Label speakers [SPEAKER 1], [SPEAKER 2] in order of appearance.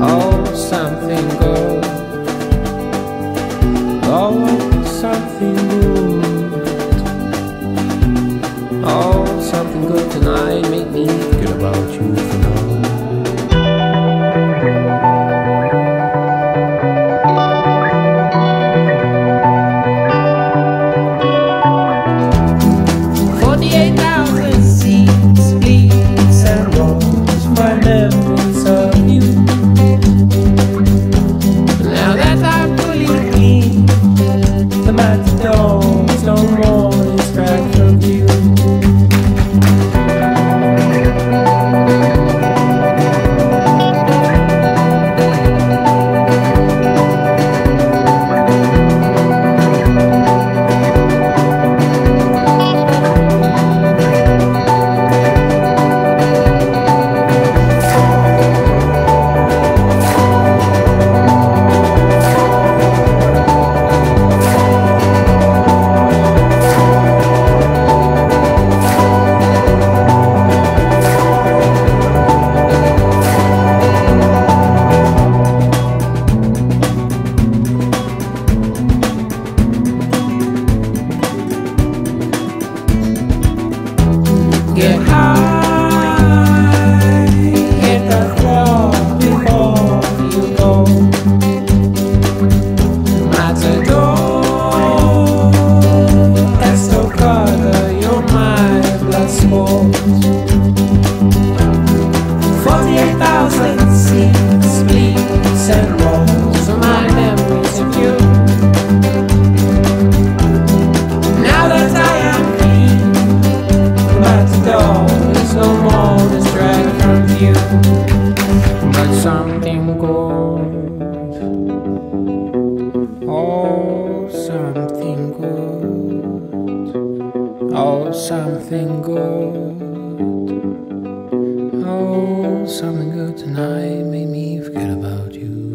[SPEAKER 1] Oh, something gold. Oh, something new. something good. Oh, something good. Oh, something good. Oh, something good tonight made me forget about you.